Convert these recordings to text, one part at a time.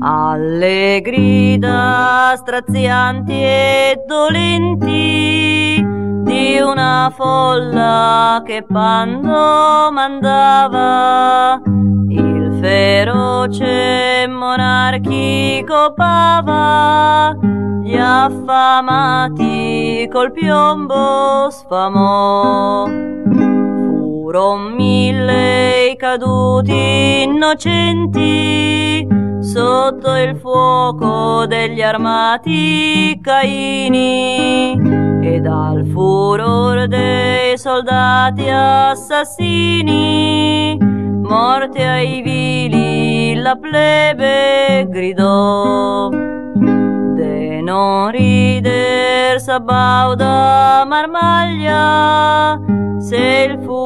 Alle grida strazianti e dolenti di una folla che pando mandava il feroce monarchico pava gli affamati col piombo sfamò furon mille i caduti innocenti sotto il fuoco degli armati caini e dal furor dei soldati assassini, morte ai vili la plebe gridò. De non rider sabauda marmaglia,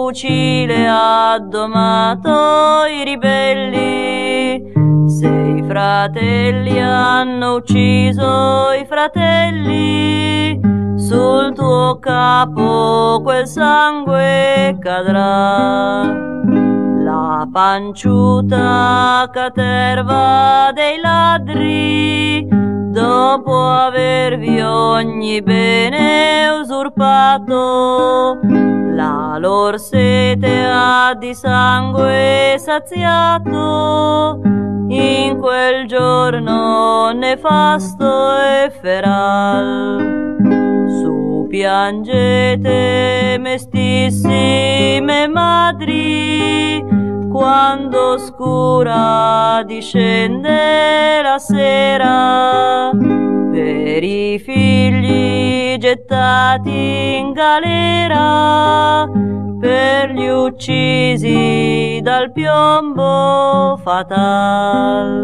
fucile ha domato i ribelli, se i fratelli hanno ucciso i fratelli, sul tuo capo quel sangue cadrà. La panciuta caterva dei ladri, dopo avervi ogni bene usurpato, la lor sete ha di sangue saziato in quel giorno nefasto e feral. Su piangete mestissime madri, quando scura discende la sera, gettati in galera, per gli uccisi dal piombo fatal.